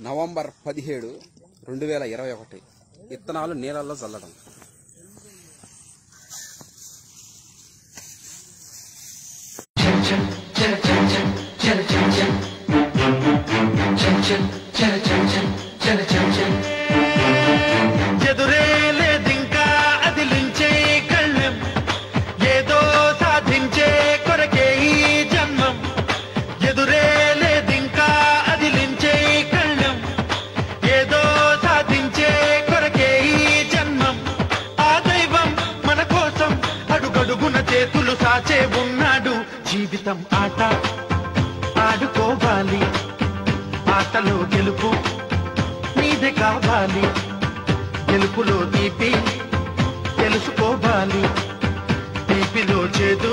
November పదిహేడు రెండు వేల ఇరవై ఒకటి. విత్తనాలు నీళ్ళల్లో చల్లడం చేతులు ఉన్నాడు జీవితం ఆట. ఆడుకోవాలి. ఆటలో గెలుపు నీదే కావాలి. గెలుపులో తీపి తెలుసుకోవాలి. తీపిలో చేదు